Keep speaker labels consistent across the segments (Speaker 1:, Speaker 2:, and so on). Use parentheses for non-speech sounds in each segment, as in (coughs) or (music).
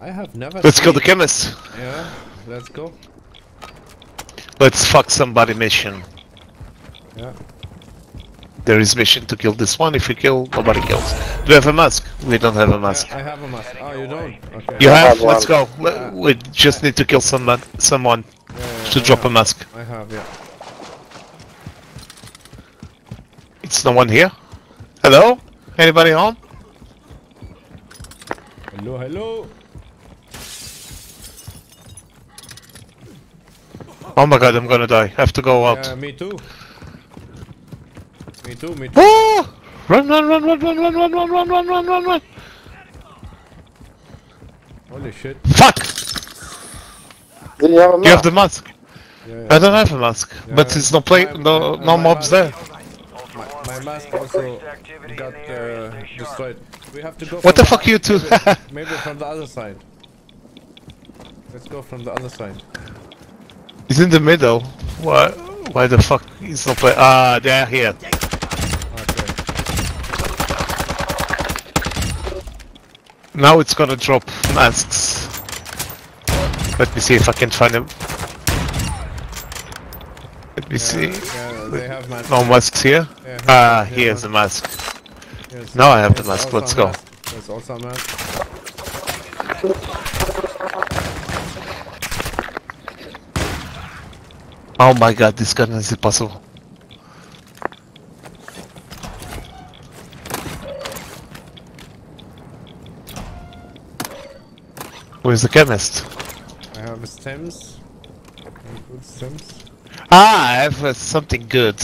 Speaker 1: I have never.
Speaker 2: Let's go to chemist.
Speaker 1: Yeah, let's go.
Speaker 2: Let's fuck somebody mission.
Speaker 1: Yeah.
Speaker 2: There is mission to kill this one. If you kill, nobody kills. Do you have a mask? We don't have a mask.
Speaker 1: I, I have a mask. Oh, you don't? Okay.
Speaker 2: You have?
Speaker 3: have
Speaker 2: Let's go. Le- We just need to kill someone. Someone
Speaker 1: Yeah, yeah,
Speaker 2: to
Speaker 1: I
Speaker 2: drop a mask.
Speaker 1: I have, yeah.
Speaker 2: It's no one here. Hello? Anybody home?
Speaker 1: Hello, hello.
Speaker 2: Oh my god, I'm gonna die. I have to go out.
Speaker 1: Yeah, me too. Me too, me too.
Speaker 2: Ah! Run, run, run, run, run, run, run, run, run, run, run, run, run.
Speaker 1: Holy shit.
Speaker 2: Fuck!
Speaker 3: Do you have a
Speaker 2: You have the mask.
Speaker 1: Yeah, yeah.
Speaker 2: I don't have a mask. But
Speaker 1: Yeah.
Speaker 2: it's no play,
Speaker 1: My-
Speaker 2: no,
Speaker 1: my-
Speaker 2: no mobs
Speaker 1: mask-
Speaker 2: there.
Speaker 1: My, my mask also got uh, destroyed. We have to go.
Speaker 2: What
Speaker 1: from
Speaker 2: the fuck you two?
Speaker 1: Maybe, maybe from the other side. Let's go from the other side.
Speaker 2: He's in the middle. Why? Why the fuck he's not play? Ah, they're here.
Speaker 1: Okay.
Speaker 2: Now it's gonna drop masks. Let me see if I can find him. Let me see.
Speaker 1: Yeah, they have masks.
Speaker 2: No masks here.
Speaker 1: Yeah,
Speaker 2: Ah, here's the mask.
Speaker 1: yes.
Speaker 2: Now I have the mask. Let's go.
Speaker 1: mask. There's also a mask.
Speaker 2: Oh my god, this gun is impossible. Where's the chemist?
Speaker 1: I have stems. Good stems.
Speaker 2: Ah, I have uh, something good.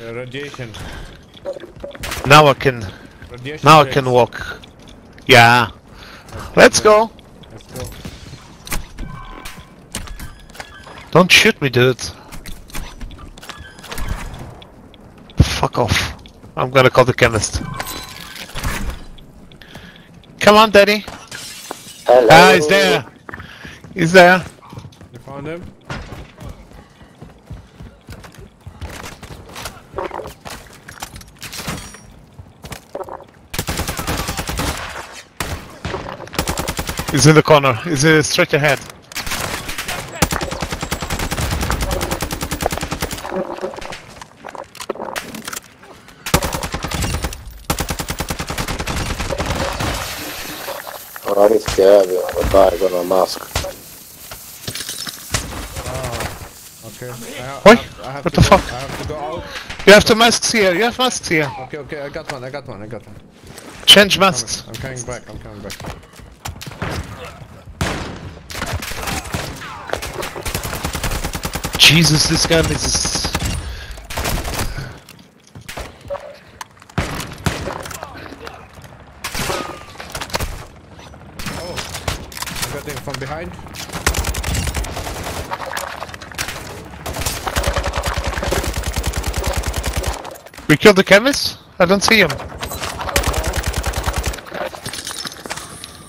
Speaker 1: Uh, radiation.
Speaker 2: Now I can.
Speaker 1: Radiation.
Speaker 2: Now I can walk. Yeah. Let's go. Don't shoot me, dude. Fuck off. I'm gonna call the chemist. Come on, Daddy.
Speaker 3: Hello.
Speaker 2: Ah, he's there. He's there.
Speaker 1: You found him?
Speaker 2: He's in the corner. He's uh, straight ahead.
Speaker 3: Oh, I need to get out of here. I'm gonna die. I got no mask.
Speaker 1: Okay. I, ha-
Speaker 2: Oi,
Speaker 1: have,
Speaker 2: what
Speaker 1: to
Speaker 2: the
Speaker 1: go,
Speaker 2: fuck?
Speaker 1: I have to go out.
Speaker 2: You have the masks here. You have masks here.
Speaker 1: Okay, okay, I got one, I got one, I got one.
Speaker 2: Change masks.
Speaker 1: I'm coming back, I'm coming back.
Speaker 2: Jesus, this gun is.
Speaker 1: I got him from behind.
Speaker 2: We killed the chemist? I don't see him.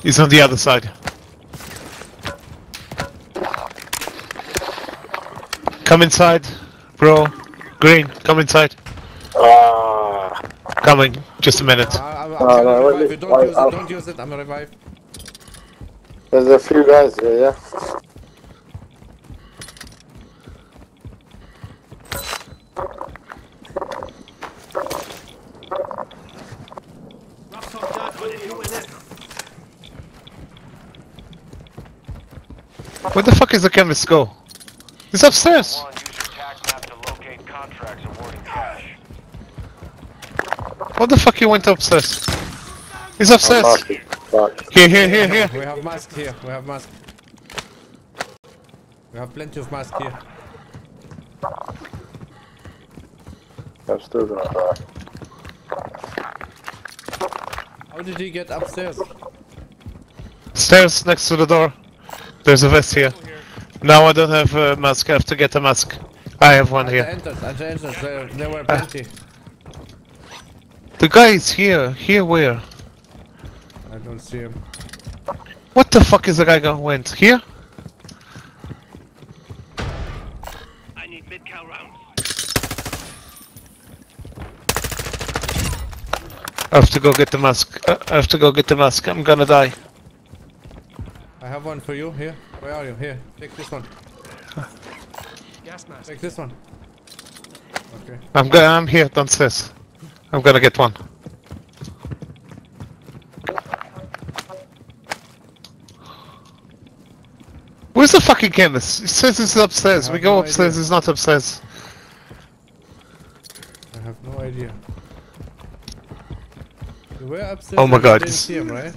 Speaker 2: He's on the other side. Come inside, bro. Green, come inside.
Speaker 3: Ah,
Speaker 2: Coming. Just a minute.
Speaker 1: I, I, I'm
Speaker 3: no,
Speaker 1: gonna
Speaker 3: wait,
Speaker 1: revive you. Don't
Speaker 3: wait,
Speaker 1: use it,
Speaker 3: I'll-
Speaker 1: don't use it, I'm gonna revive.
Speaker 3: There's a few guys here, yeah?
Speaker 2: Where the fuck is the canvas go? It's upstairs! What the fuck you went upstairs? He's upstairs!
Speaker 3: Fuck masking. Fuck.
Speaker 2: Here, here, here, here.
Speaker 1: We have masks here, we have masks. We have plenty of masks here.
Speaker 3: I'm still gonna die.
Speaker 1: How did he get upstairs?
Speaker 2: Stairs next to the door. There's a vest here. Now I don't have a mask. I have to get a mask. I have one
Speaker 1: At the
Speaker 2: here.
Speaker 1: entrance, at the entrance, there, there were plenty.
Speaker 2: The guy is here. Here where?
Speaker 1: I don't see him.
Speaker 2: What the fuck is the guy going went? Here?
Speaker 4: I need mid-cal rounds.
Speaker 2: I have to go get the mask. Uh, I have to go get the mask. I'm gonna die.
Speaker 1: I have one for you. Here. Where are you? Here. Take this one.
Speaker 5: Gas mask.
Speaker 1: Take this one. Okay.
Speaker 2: I'm go I'm here downstairs. I'm gonna get one. Where's the fucking chemist? It says it's upstairs. We go
Speaker 1: no
Speaker 2: upstairs,
Speaker 1: idea.
Speaker 2: it's not upstairs.
Speaker 1: I have no idea. You were upstairs.
Speaker 2: Oh my God,
Speaker 1: Didn't see him, right?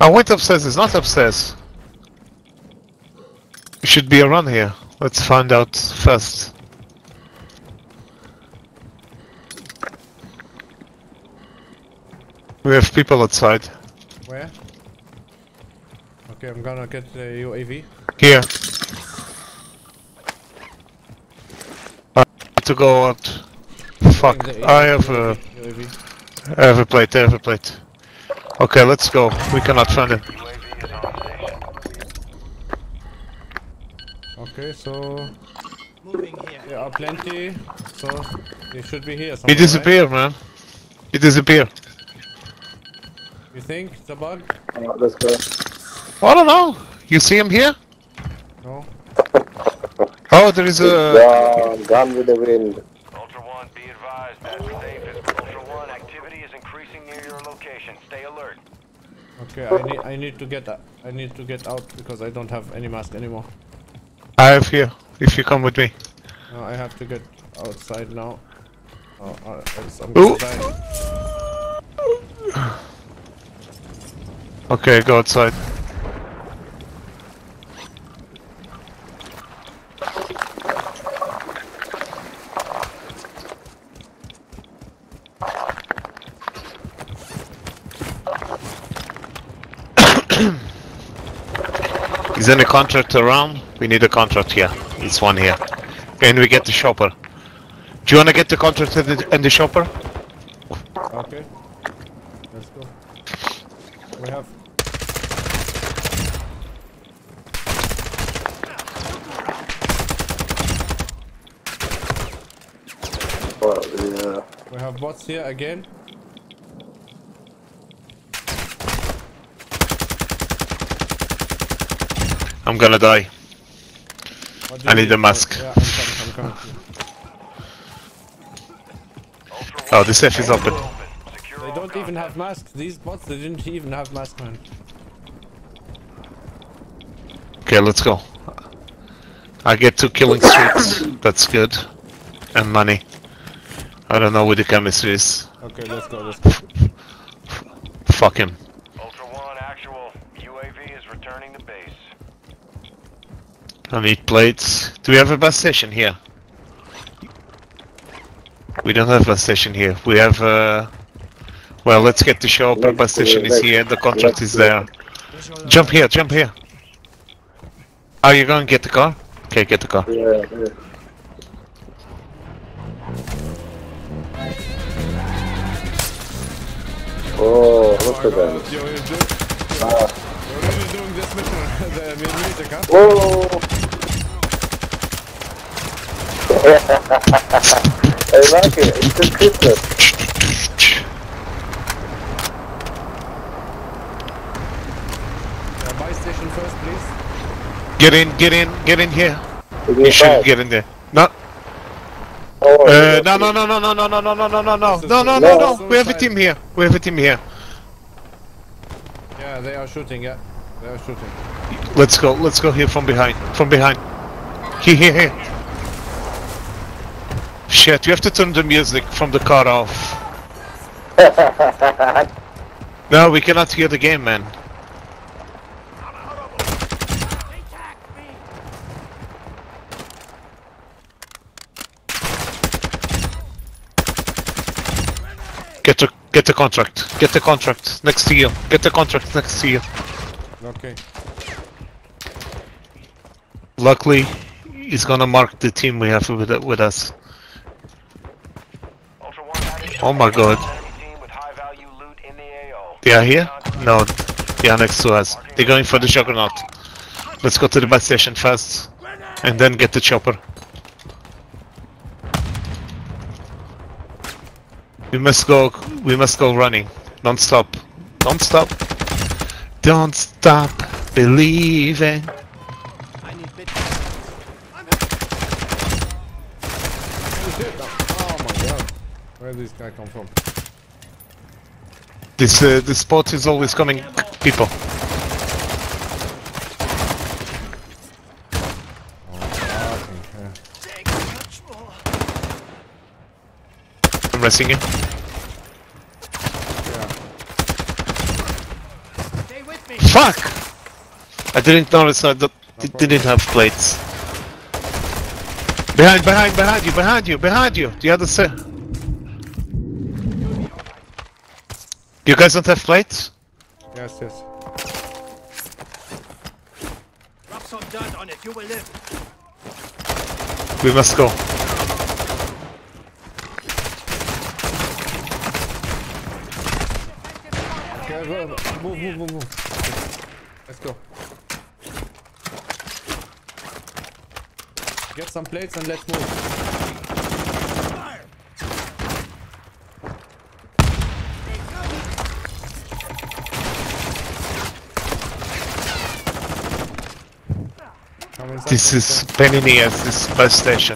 Speaker 2: I went upstairs, it's not upstairs. It should be around here. Let's find out first. We have people outside.
Speaker 1: Where? Okay, I'm gonna get the UAV.
Speaker 2: Here. I need to go out. Fuck,
Speaker 1: The
Speaker 2: I have a,
Speaker 1: UAV.
Speaker 2: I have a plate, I have a plate. Okay, let's go. We cannot find him.
Speaker 4: UAV is on.
Speaker 1: Okay, so
Speaker 5: Moving here.
Speaker 1: there are plenty. So they should be here.
Speaker 2: He
Speaker 1: somewhere, right?
Speaker 2: disappeared, man. He disappeared.
Speaker 1: You think it's a bug?
Speaker 3: Alright, let's go.
Speaker 2: I don't know. You see him here?
Speaker 1: No.
Speaker 2: Oh, there is a.
Speaker 3: Gone, gone with the wind.
Speaker 4: Ultra One, be advised that safe is Ultra One. Activity is increasing near your location. Stay alert.
Speaker 1: Okay, I need I need to get uh, I need to get out because I don't have any mask anymore.
Speaker 2: I have here. If you come with me.
Speaker 1: No, I have to get outside now. Oh, uh, I'm gonna die.
Speaker 2: Okay, go outside. Is any contract around? We need a contract here. It's one here. And we get the shopper. Do you wanna get the contract and the, and the shopper?
Speaker 1: Okay. Let's go. We have
Speaker 3: Well, yeah.
Speaker 1: we have bots here again.
Speaker 2: I'm gonna die. I
Speaker 1: you
Speaker 2: need a mask.
Speaker 1: Yeah, I'm coming, I'm coming.
Speaker 2: Oh, the safe is open.
Speaker 1: They don't even have masks. These bots, they didn't even have masks, man.
Speaker 2: Okay, let's go. I get two killing streaks. (coughs) That's good. And money. I don't know where the chemistry is.
Speaker 1: Okay, let's go, let's go.
Speaker 2: Fuck him.
Speaker 4: Ultra One, actual. UAV is returning to base.
Speaker 2: I need plates. Do we have a bus station here? We don't have a bus station here. We have uh Well, let's get the show. The bus station is here. The contract is there. Jump here, jump here. Are you going to get the car? Okay, get the car.
Speaker 3: Yeah, yeah. Oh, look at them.
Speaker 1: You're, you're, doing,
Speaker 3: Ah. (laughs)
Speaker 1: you're really doing this mission, the mu- music, huh?
Speaker 3: Oh! I like it. It's a Christmas.
Speaker 1: Uh, buy station first, please.
Speaker 2: Get in, get in, get in here.
Speaker 3: Is
Speaker 2: You should get in there. No,
Speaker 3: Oh,
Speaker 2: uh, no, no, no, no, no, no, no, no, no, no, no, no, no, no, no,
Speaker 3: no,
Speaker 2: no. We have a team here. We have a team here.
Speaker 1: Yeah, they are shooting, yeah. They are shooting.
Speaker 2: Let's go. Let's go here from behind. From behind. Here, here, here. Shit, you have to turn the music from the car off. (laughs) No, we cannot hear the game, man. Get the get the contract. Get the contract next to you. Get the contract next to you.
Speaker 1: Okay.
Speaker 2: Luckily, he's gonna mark the team we have with with us.
Speaker 4: Ultra One, that is
Speaker 2: Oh my God. They are here? No, they are next to us. They're going for the juggernaut. Let's go to the bus station first, and then get the chopper. We must go. We must go running. Don't stop. Don't stop. Don't stop. believing.
Speaker 5: I need bit.
Speaker 1: Oh my god. Where did this guy come from?
Speaker 2: This uh, this spot is always coming people.
Speaker 1: Fucking hell.
Speaker 5: Take much more.
Speaker 2: I'm resting him.
Speaker 1: Yeah.
Speaker 5: Stay with me.
Speaker 2: Fuck! I didn't notice I d- didn't have plates. Behind, behind, behind you, behind you, behind you. The other side. You guys don't have plates?
Speaker 1: Yes, yes.
Speaker 5: Rub some dirt on it. You will live.
Speaker 2: We must go.
Speaker 1: Okay, move, move, move, move. Let's go. Get some plates and let's move.
Speaker 2: This is
Speaker 1: inside.
Speaker 2: pain in the ass, this bus station.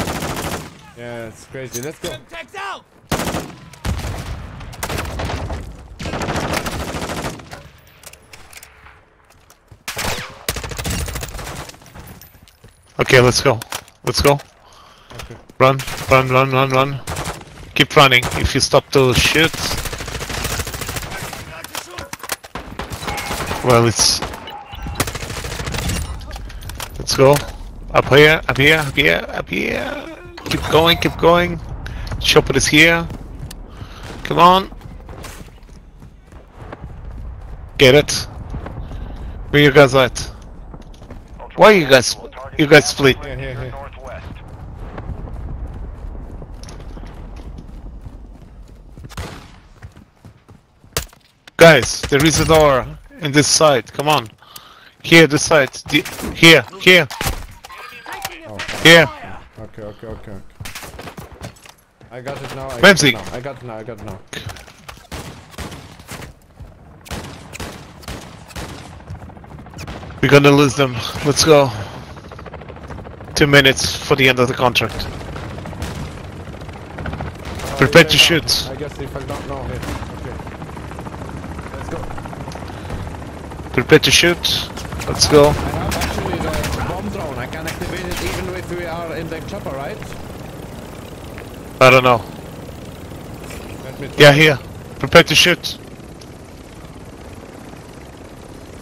Speaker 1: Yeah, it's crazy. Let's go.
Speaker 5: Tags out.
Speaker 2: Okay, let's go. Let's go.
Speaker 1: Okay.
Speaker 2: Run, run, run, run, run. Keep running. If you stop to shoot, well, it's. Let's go. Up here, up here, up here, up here. Keep going, keep going. Chopper is here. Come on. Get it. Where you guys at? Why you guys- you guys split?
Speaker 1: Here, here, here.
Speaker 2: Guys, there is a door in this side. Come on. Here, this side. The, here, here, Here.
Speaker 1: okay, okay, okay. I got it now. I got it now. I got it now. I got it now.
Speaker 2: We're gonna lose them. Let's go. Two minutes for the end of the contract.
Speaker 1: Oh,
Speaker 2: Prepare
Speaker 1: yeah,
Speaker 2: to
Speaker 1: yeah.
Speaker 2: shoot.
Speaker 1: I guess if I don't know it. Okay. Let's go.
Speaker 2: Prepare to shoot. Let's go.
Speaker 1: I have actually the bomb drone. I can activate it even if we are in the chopper, right?
Speaker 2: I don't know.
Speaker 1: Let me try.
Speaker 2: Yeah, here. Prepare to shoot.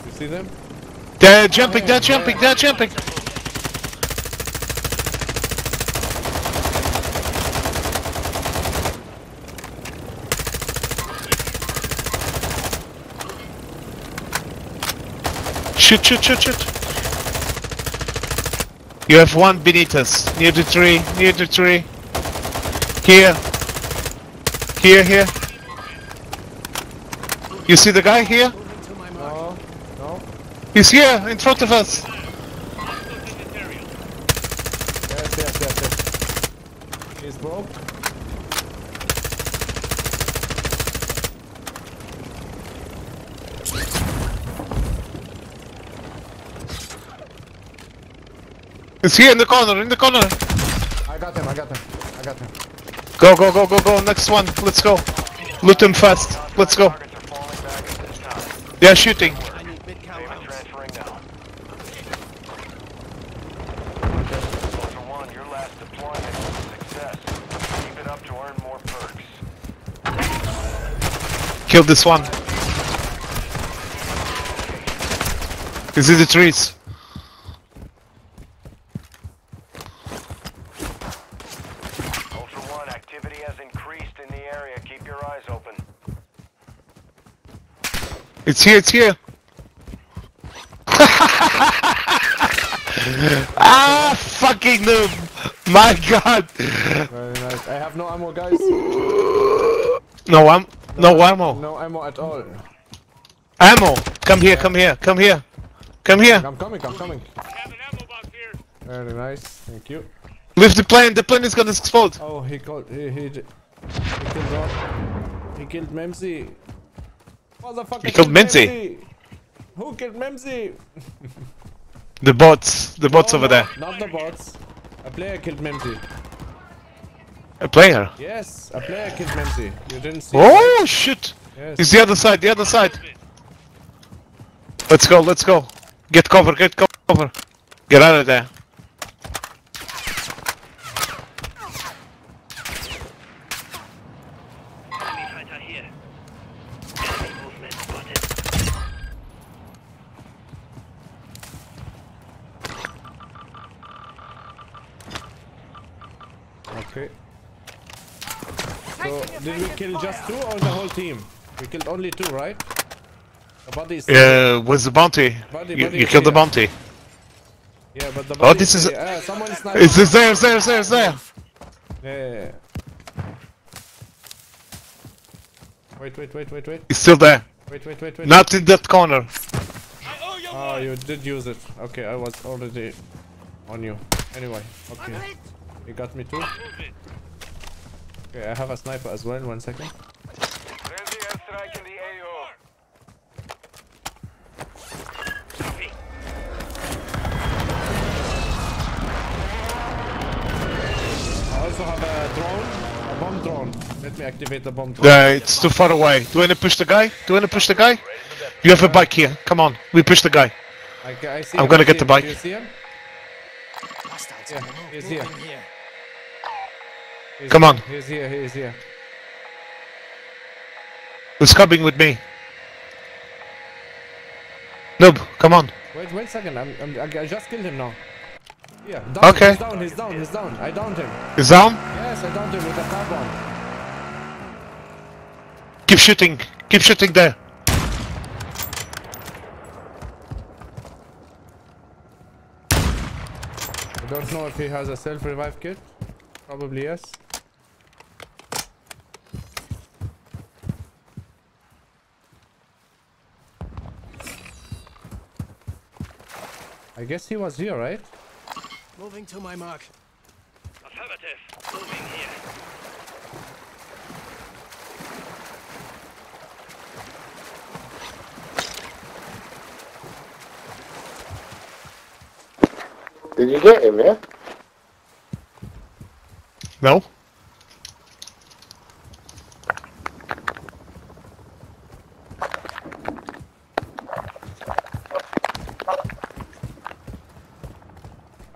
Speaker 1: You see them?
Speaker 2: They're jumping, they're jumping, they're jumping. Shoot, shoot, shoot, shoot. You have one beneath us. Near the tree, near the tree. Here. Here, here. You see the guy here?
Speaker 5: Moving to my mark.
Speaker 1: No. No.
Speaker 2: He's here, in front of us.
Speaker 1: Yes, yes, yes, yes. He's broke.
Speaker 2: He's here in the corner, in the corner.
Speaker 1: I got him. I got him. I got him.
Speaker 2: Go, go, go, go, go. Next one. Let's go. Loot him fast. Let's go.
Speaker 4: They're falling back at this time.
Speaker 2: the
Speaker 4: are
Speaker 2: It's here, it's here. (laughs) ah, fucking noob. My god.
Speaker 1: Very nice. I have no ammo, guys.
Speaker 2: No, I'm no ammo.
Speaker 1: No ammo at all.
Speaker 2: Ammo. Come here, come here, come here. Come here.
Speaker 1: I'm coming. I'm coming. I have an ammo box here. Very nice. Thank you.
Speaker 2: Leave the plane. The plane is gonna explode.
Speaker 1: Oh, he called. He he. He killed. He killed Memzi. Motherfucker.
Speaker 2: He killed Memzi?
Speaker 1: Who killed Memzi? (laughs)
Speaker 2: The bots. The bots
Speaker 1: No,
Speaker 2: over
Speaker 1: no,
Speaker 2: there.
Speaker 1: Not the bots. A player killed Memzi.
Speaker 2: A player.
Speaker 1: Yes, a player killed Memzi. You didn't see it?
Speaker 2: Oh shit!
Speaker 1: Yes.
Speaker 2: It's the other side. The other side. Let's go. Let's go. Get cover. Get cover. Get out of there.
Speaker 5: Enemy fighter here. Enemy movement spotted.
Speaker 1: Okay. So, did we kill just two or the whole team? We killed only two, right? The body is
Speaker 2: Uh, where's the bounty?
Speaker 1: Buddy,
Speaker 2: You,
Speaker 1: buddy,
Speaker 2: you killed the bounty.
Speaker 1: Yeah, but the
Speaker 2: bounty.
Speaker 1: Oh,
Speaker 2: this is-
Speaker 1: there. Someone is sniping.
Speaker 2: Is this there? Is there? Is there? Is there?
Speaker 1: Yeah, yeah, yeah. Wait, wait, wait, wait, wait.
Speaker 2: It's still there.
Speaker 1: Wait, wait, wait, wait.
Speaker 2: Not in that corner.
Speaker 1: Oh, you did use it. Okay, I was already on you. Anyway, okay. You got me too? Okay, I have a sniper as well. One second.
Speaker 4: There's the airstrike in the AO.
Speaker 5: Copy.
Speaker 1: I also have a drone, a bomb drone. Let me activate the bomb drone.
Speaker 2: Yeah, it's too far away. Do you want to push the guy? Do you want to push the guy? You have a bike here. Come on. We push the guy.
Speaker 1: I, I see
Speaker 2: I'm
Speaker 1: him,
Speaker 2: gonna
Speaker 1: I
Speaker 2: get
Speaker 1: see
Speaker 2: the bike.
Speaker 1: Do you see him? Yeah,
Speaker 5: on the move.
Speaker 1: he's here. He's
Speaker 2: Come
Speaker 1: here.
Speaker 2: on.
Speaker 1: He's here. He's here.
Speaker 2: Who's coming with me? Noob, come on.
Speaker 1: Wait, wait a second. I'm, I'm, I I just killed him now. Yeah. Down,
Speaker 2: Okay.
Speaker 1: He's down. He's down. He's down. I downed him.
Speaker 2: Is down?
Speaker 1: Yes, I downed him with a car bomb.
Speaker 2: Keep shooting. Keep shooting there.
Speaker 1: I don't know if he has a self revive kit. Probably yes. I guess he was here, right?
Speaker 5: Moving to my mark. Affirmative. Moving here.
Speaker 3: Did you get him, yeah?
Speaker 2: No?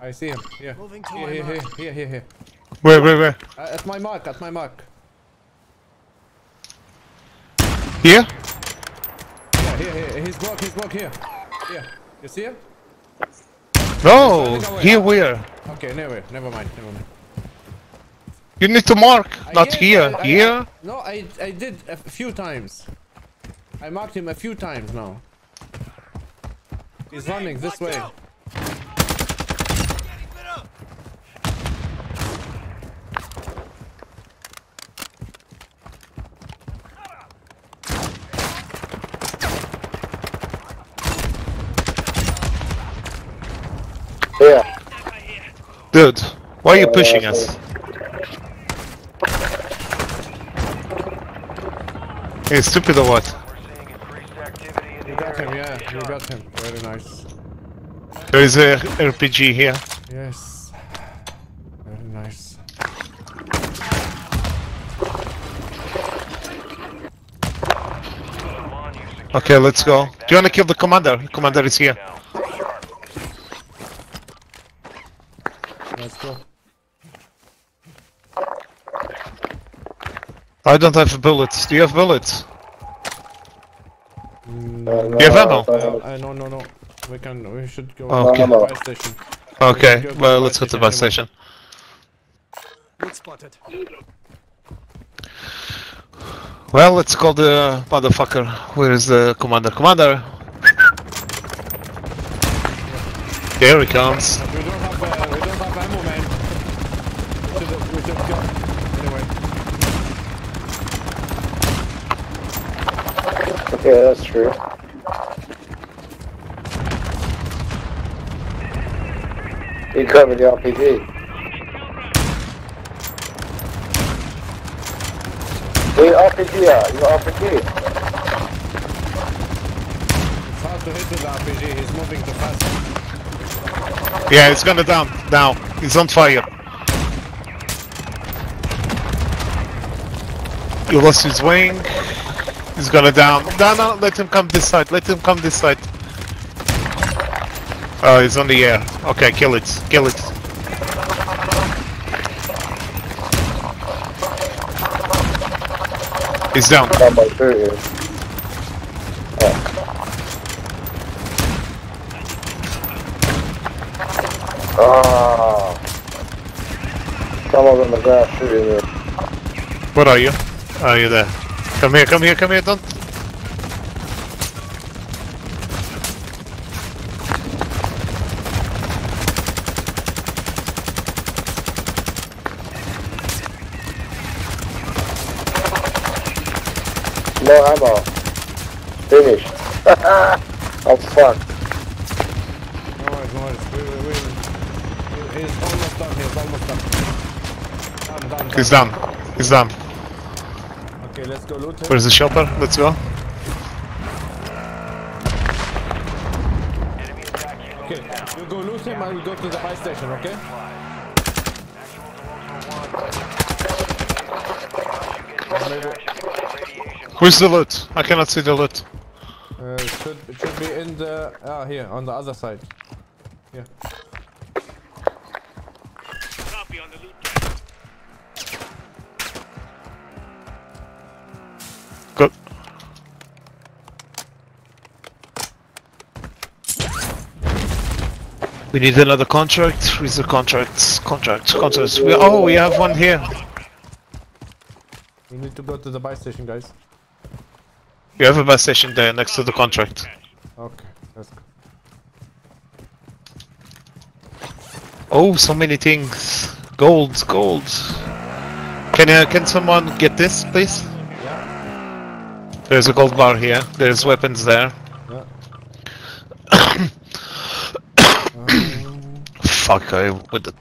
Speaker 1: I see him. Here.
Speaker 5: Moving to
Speaker 1: Here,
Speaker 5: my
Speaker 1: here, here,
Speaker 5: mark.
Speaker 1: here, here, here.
Speaker 2: Where, where, where?
Speaker 1: Uh, at my mark, at my mark.
Speaker 2: Here?
Speaker 1: Yeah, here, here. He's broke, he's broke here. Here. You see him?
Speaker 2: No, here where?
Speaker 1: Okay, never, never mind, never mind.
Speaker 2: You need to mark,
Speaker 1: I
Speaker 2: not
Speaker 1: did,
Speaker 2: here.
Speaker 1: I- I-
Speaker 2: here?
Speaker 1: No, I, I did a few times. I marked him a few times now. He's running this way.
Speaker 2: Dude, why are you pushing us? Hey, stupid or what?
Speaker 4: We're seeing increased activity in the
Speaker 1: You got him, yeah,
Speaker 4: Stay
Speaker 1: you got him. Very nice.
Speaker 2: There is a RPG here.
Speaker 1: Yes. Very nice.
Speaker 4: Come on, you secure
Speaker 2: Okay, let's go. Do you wanna kill the commander? Commander is here.
Speaker 4: now. Stay sharp.
Speaker 1: Let's go.
Speaker 2: I don't have bullets. Do you have bullets?
Speaker 3: Uh, no,
Speaker 2: You have ammo?
Speaker 3: I don't
Speaker 1: Uh, no, no, no. We can. We should go
Speaker 2: Okay.
Speaker 1: to the fire station.
Speaker 2: Okay,
Speaker 1: go to
Speaker 2: well, let's go to the
Speaker 1: bus
Speaker 2: bus station.
Speaker 5: Good spotted.
Speaker 2: Well, let's call the motherfucker. Where is the commander? Commander! Here he comes.
Speaker 1: We don't have. Uh, we don't have ammo, man. We should. We should go. Anyway.
Speaker 3: Yeah, that's true. You covered the RPG. Wait, RPG out. You got RPG.
Speaker 1: It's hard to hit with the RPG. He's moving too fast.
Speaker 2: Yeah, he's gonna down now. He's on fire. You lost his wing. He's gonna down. No, no, let him come this side. Let him come this side. Oh, he's on the air. Okay, kill it. Kill it. He's down.
Speaker 3: Come on through here. Oh. Ah. Someone's on the ground shooting you.
Speaker 2: Where are you? Are you there? Come here, come here, come here, don't.
Speaker 3: No ammo. Finished. I'm fucked.
Speaker 1: No worries, no worries. He's almost done. He's almost done. Done, done,
Speaker 2: He's done. He's done.
Speaker 1: Okay, let's go loot him.
Speaker 2: Where's the shopper? Let's go.
Speaker 1: Okay, you go loot him. I will go to the buy station. Okay?
Speaker 2: Where's the loot? I cannot see the loot.
Speaker 1: Uh, it should it should be in the ah here on the other side. Yeah.
Speaker 2: We need another contract. Where's the contracts? Contracts, contracts. We, oh, we have one here.
Speaker 1: We need to go to the buy station, guys.
Speaker 2: We have a bus station there next to the contract.
Speaker 1: Okay, let's go.
Speaker 2: Oh, so many things. Gold, gold. Can uh, can someone get this, please?
Speaker 1: Yeah.
Speaker 2: There's a gold bar here. There's weapons there.
Speaker 1: Yeah.
Speaker 2: Fuck, I with the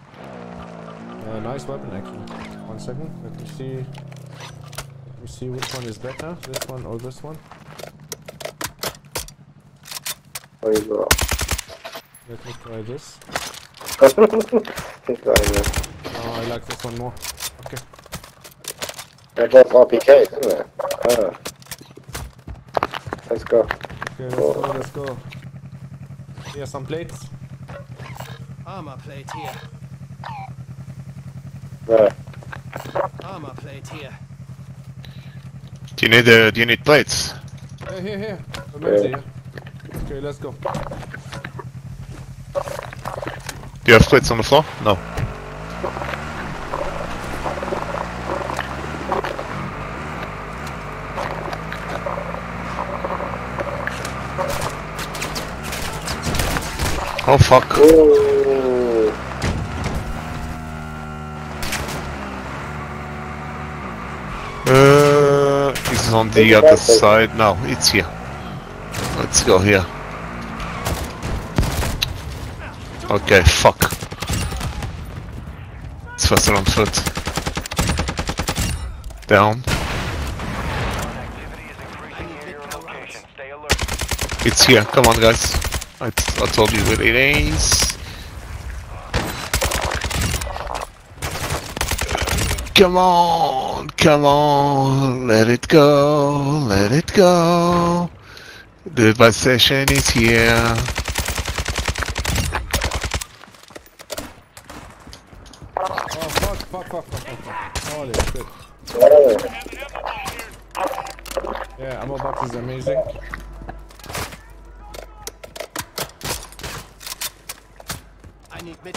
Speaker 1: Uh, nice weapon, actually. One second. Let me see. Let me see which one is better. This one or this one.
Speaker 3: There you go.
Speaker 1: Let me try this.
Speaker 3: Keep going, man.
Speaker 1: Oh, I like this one more. Okay.
Speaker 3: They're both RPKs, isn't it? Ah. Let's go.
Speaker 1: Okay, let's go. Let's go. Here, some plates.
Speaker 5: Armor plate here.
Speaker 3: There.
Speaker 5: Armor plate here.
Speaker 2: Do you need uh, do you need plates?
Speaker 1: Here, here, here. Emergency, yeah. Okay, let's go.
Speaker 2: Do you have plates on the floor? No. Oh fuck.
Speaker 3: Ooh.
Speaker 2: Uh, it's on the other side. No, it's here. Let's go here. Okay, fuck. It's faster on foot. Down.
Speaker 4: Activity is increasing near your location. Stay alert.
Speaker 2: It's here. Come on, guys. I, t- I told you where it is. Come on, come on, let it go, let it go. The bus session is here.
Speaker 1: Oh, fuck, fuck, fuck, fuck, fuck, fuck. Holy shit.
Speaker 3: Oh.
Speaker 1: Yeah, ammo box is amazing.
Speaker 5: I need mid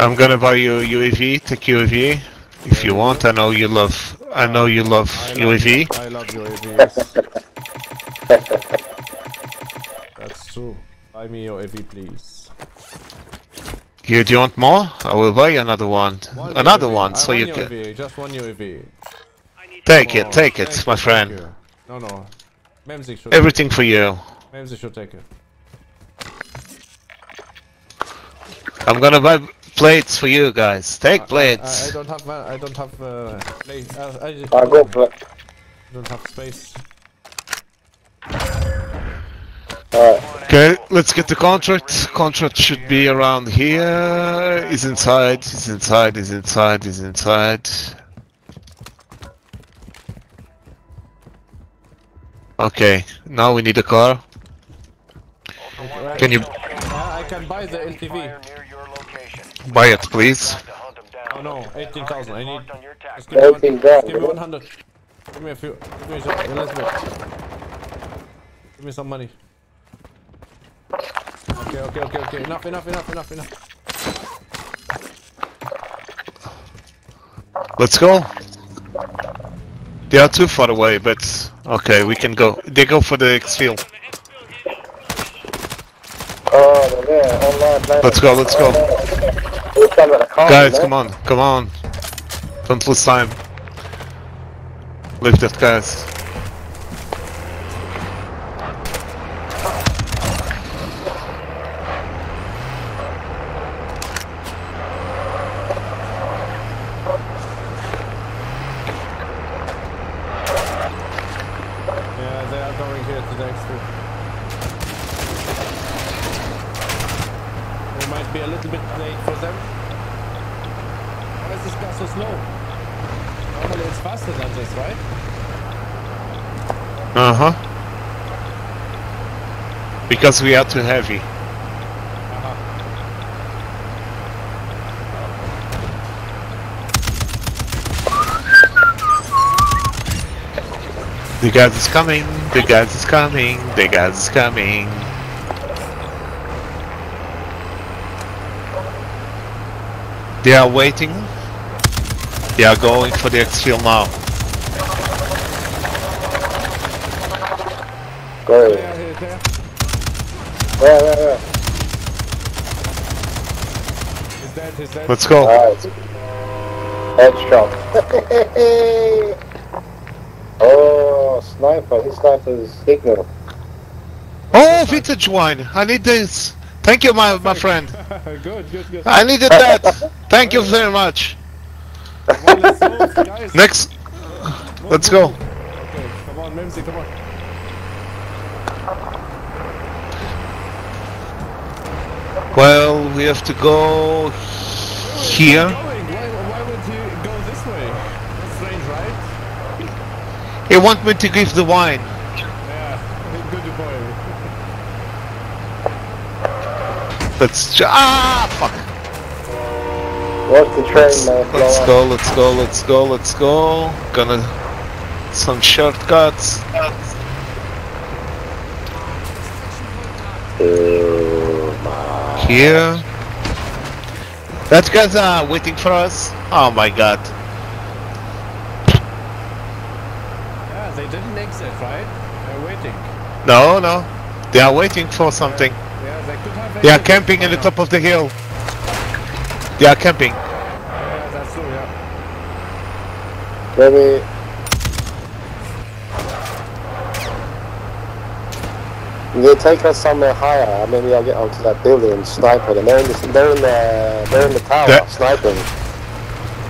Speaker 2: I'm gonna buy you a UAV, take UAV, if you want. I know you love, I know you love
Speaker 1: I love,
Speaker 2: UAV.
Speaker 1: I love UAV. That's true. Buy me your AV, please.
Speaker 2: You, do you want more? I will buy you another one.
Speaker 1: One
Speaker 2: Another
Speaker 1: UAV.
Speaker 2: one,
Speaker 1: I
Speaker 2: so
Speaker 1: want
Speaker 2: you can
Speaker 1: just one UAV.
Speaker 2: take it, take it,
Speaker 1: you,
Speaker 2: my friend.
Speaker 1: you. No, no. Memzi should.
Speaker 2: Everything for you.
Speaker 1: Memzi should take it.
Speaker 2: I'm gonna buy plates for you guys. Take
Speaker 1: I, I,
Speaker 2: plates.
Speaker 1: don't have I don't have uh, play. Uh, I
Speaker 3: I'll go
Speaker 1: don't have space.
Speaker 3: Alright.
Speaker 2: Okay, let's get the contract. Contract should be around here. He's inside. He's inside. He's inside. He's inside. Okay, now we need a car. Can you
Speaker 1: I can buy the LTV.
Speaker 4: Fire near your location.
Speaker 2: buy it, please?
Speaker 4: Time to hunt 'em down.
Speaker 1: Oh no, eighteen thousand. I need.
Speaker 4: Marked on your tac
Speaker 1: Just give me, one, give me one hundred. Give me a few. Give me some, a. Give me some money. Okay, okay, okay, okay. Enough, enough, enough, enough, enough.
Speaker 2: Let's go. They are too far away, but okay, we can go. They go for the exfil.
Speaker 3: Oh, they're there. Online.
Speaker 2: Let's go, let's go.
Speaker 3: We're coming at car,
Speaker 2: Guys, come on, come on. Don't lose time. Lift it, guys.
Speaker 1: Yeah, they are going here to the expo. We might be a little bit late for them. Is car so slow? Normally it's faster than this, right?
Speaker 2: Uh huh. Because we are too heavy.
Speaker 1: Uh-huh.
Speaker 2: The gas is coming. The gas is coming. The gas is coming. They are waiting. They are going for the exfil now.
Speaker 3: Go
Speaker 1: Yeah, here, there.
Speaker 3: Where, where, where?
Speaker 1: He's dead, he's dead.
Speaker 2: Let's go.
Speaker 3: Alright. Headshot. (laughs) oh, sniper. His sniper is signal.
Speaker 2: Oh, vintage wine. I need this. Thank you, my, my friend. (laughs)
Speaker 1: good, good, good.
Speaker 2: I needed that. Thank you very much.
Speaker 1: Guys. (laughs)
Speaker 2: Next, let's go.
Speaker 1: Okay, come on, Mimsy, come on.
Speaker 2: Well, we have to go here.
Speaker 1: Why, would you go this way? That's strange, right?
Speaker 2: He want me to give the wine.
Speaker 1: Yeah, good boy.
Speaker 2: Let's ah fuck.
Speaker 3: Watch the train,
Speaker 2: Let's,
Speaker 3: man.
Speaker 2: let's
Speaker 3: blow
Speaker 2: go. Let's go. Let's go. Let's go. Gonna some shortcuts.
Speaker 3: Oh, my.
Speaker 2: Here. That guys are waiting for us. Oh my god.
Speaker 1: Yeah, they didn't exit, right? They're waiting.
Speaker 2: No, no. They are waiting for something.
Speaker 1: Yeah, they could have.
Speaker 2: They are camping
Speaker 1: by
Speaker 2: in the top of the hill. They are camping.
Speaker 1: That's true. Yeah.
Speaker 3: Maybe. They take us somewhere higher. Maybe I'll get onto that building and sniper them. They're in the, they're in the, they're in the tower
Speaker 2: That-
Speaker 3: sniping.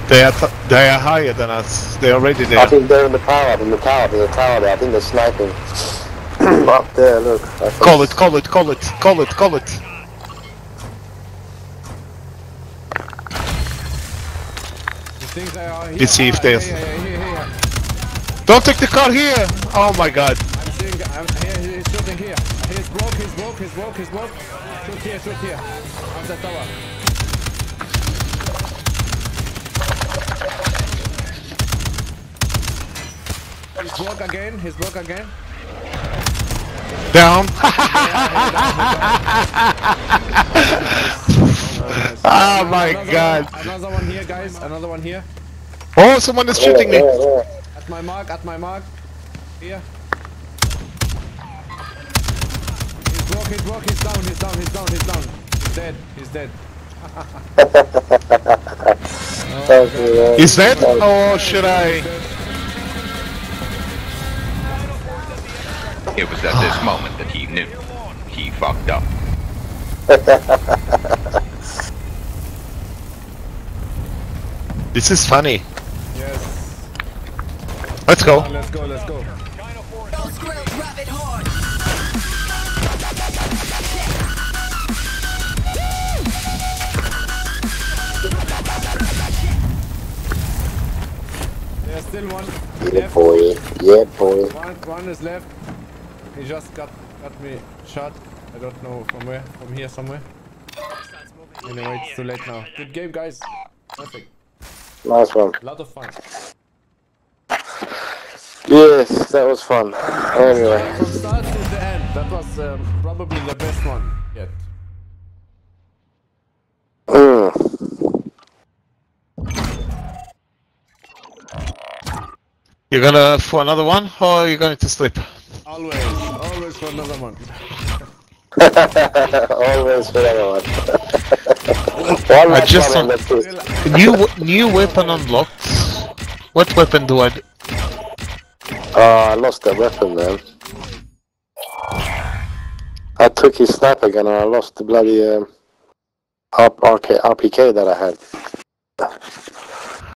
Speaker 2: They are they are higher than us. They are already there.
Speaker 3: I think they're in the tower, in the tower, there's a tower there. I think they're sniping. (coughs) Up there, look.
Speaker 2: Call it, call it, call it, call it, call it.
Speaker 1: You think they are here?
Speaker 2: Let's see if there's-
Speaker 1: Here, here, here, here.
Speaker 2: Don't take the car here! Oh my god.
Speaker 1: I'm seeing. I'm here. He's shooting here. He's broke. He's broke. He's broke. He's broke. Shoot here. Shoot here. On the tower. He's broke again. He's broke again.
Speaker 2: Down. (laughs) (laughs) oh my god.
Speaker 1: Another one here, guys. Another one here.
Speaker 2: Oh, someone is
Speaker 3: There,
Speaker 2: shooting me.
Speaker 3: there, there.
Speaker 1: At my mark. At my mark. Here. He's broke. He's broke. He's down. He's down. He's down. He's down. He's dead. He's dead.
Speaker 3: Thank you, man.
Speaker 2: Is that? Oh, should I?
Speaker 6: It was at this moment that he knew. He fucked up. (laughs)
Speaker 2: This is funny.
Speaker 1: Yes.
Speaker 2: Let's go.
Speaker 1: Let's go, let's go. There's still one
Speaker 3: Yeah,
Speaker 1: left.
Speaker 3: boy. Yeah, boy.
Speaker 1: One, one is left. He just got got me shot. I don't know from where. From here somewhere. Anyway, it's too late now. Good game, guys. Perfect.
Speaker 3: Nice one.
Speaker 1: A lot of fun.
Speaker 3: Yes, that was fun. Anyway.
Speaker 1: From start to the end, that was um, probably the best one yet.
Speaker 3: Mm.
Speaker 2: You're gonna for another one, or are you going to sleep?
Speaker 1: Always, (laughs) always for another one.
Speaker 3: Always for another one
Speaker 2: just
Speaker 3: one, and that's it.
Speaker 2: New new weapon unlocked. What weapon do I? D-
Speaker 3: Oh, I lost that weapon then. I took his sniper gun and I lost the bloody um, RPK that I had.